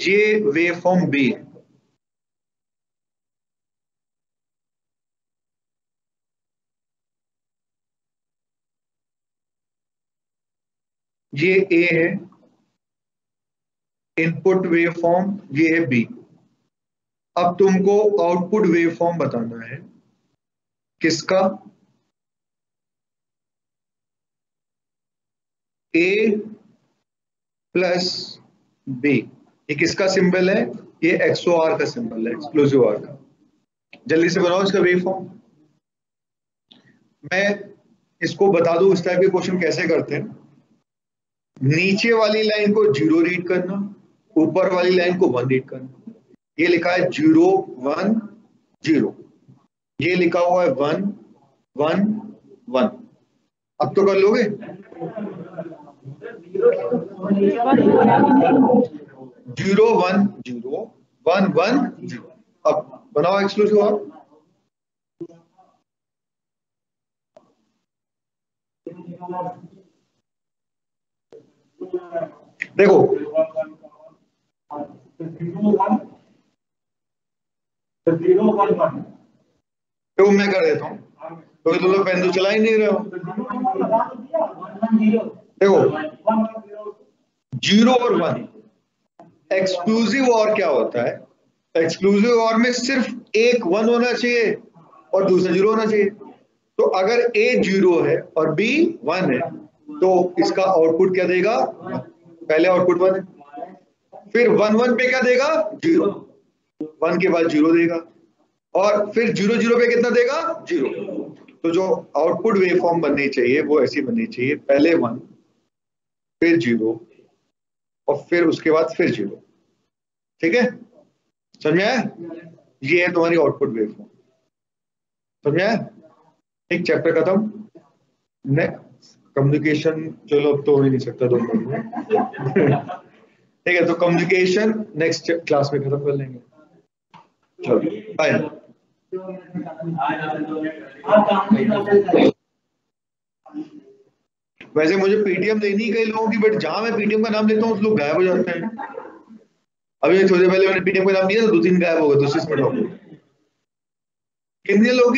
जे wave form B ये ए है input wave form ये है बी अब तुमको आउटपुट वेव फॉर्म बताना है, किसका? ए प्लस बी ये किसका सिंबल है? ये एक्सओ का सिंबल है एक्सक्लूसिव आर का। जल्दी से बनाओ इसका वेव फॉर्म मैं इसको बता दू इस टाइप के क्वेश्चन कैसे करते हैं। नीचे वाली लाइन को ज़ीरो रीड करना, ऊपर वाली लाइन को वन रीड करना। ये लिखा है ज़ीरो वन ज़ीरो ये लिखा हुआ है वन वन वन अब तो कर लोगे? Zero one zero one one, zero. अब बनाओ एक्सक्लूसिव और देखो। तो मैं कर देता हूँ। क्योंकि तुम लोग पेन तो चला ही नहीं रहे हो। देखो। ज़ीरो और वन। एक्सक्लूसिव और क्या होता है? एक्सक्लूसिव और में सिर्फ़ एक वन होना चाहिए और दूसरा ज़ीरो होना चाहिए। तो अगर ए ज़ीरो है और बी वन है तो इसका आउटपुट क्या देगा? पहले आउटपुट वन है। फिर वन वन पे क्या देगा? ज़ीरो वन के बाद ज़ीरो देगा। और फिर ज़ीरो ज़ीरो पे कितना देगा? ज़ीरो तो जो आउटपुट वेव फॉर्म बननी चाहिए, वो ऐसी बननी चाहिए। पहले वन फिर ज़ीरो और फिर उसके बाद फिर ज़ीरो। ठीक है? समझ? आया ये है तुम्हारी आउटपुट वेव फॉर्म समझ? आया एक चैप्टर खत्म। कम्युनिकेशन चलो, अब तो हो ही नहीं सकता दोनों में। ठीक है तो कम्युनिकेशन नेक्स्ट क्लास में खत्म कर लेंगे। चलो बाय वैसे मुझे पीटीएम देनी कई लोगों की बट जहाँ मैं पीटीएम का नाम लेता हूँ, उस लोग गायब हो जाते हैं। अभी थोड़ी देर पहले मैंने पीटीएम का नाम दिया तो दो तीन गायब हो गए दो मिनट हो कितने लोग